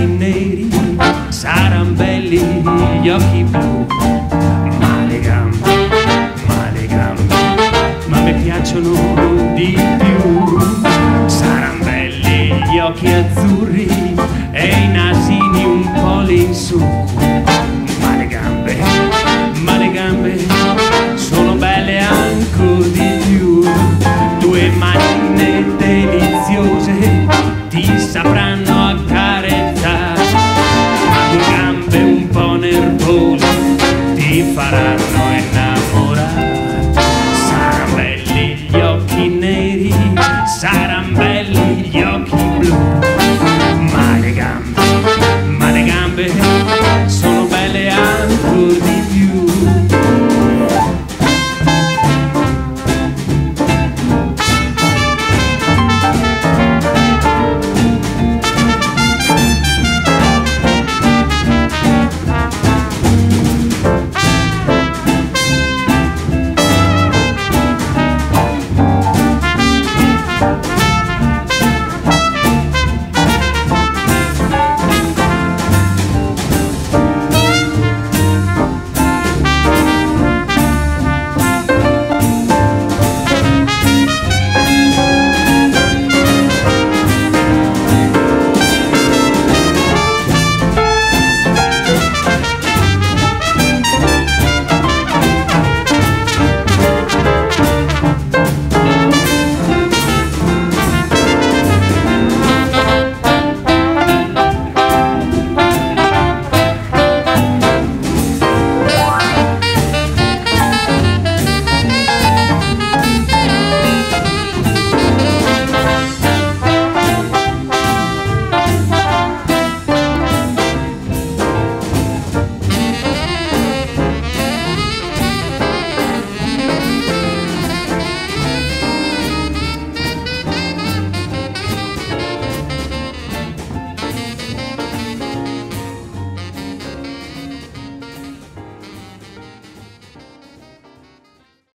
capelli neri, saran belli gli occhi blu, ma le gambe, ma le gambe, ma mi piacciono di più, saranno belli gli occhi azzurri e i nasini un po' lì in su, ma le gambe, ma le gambe sono belle anche di più, due macchine deliziose ti sapranno aggredire.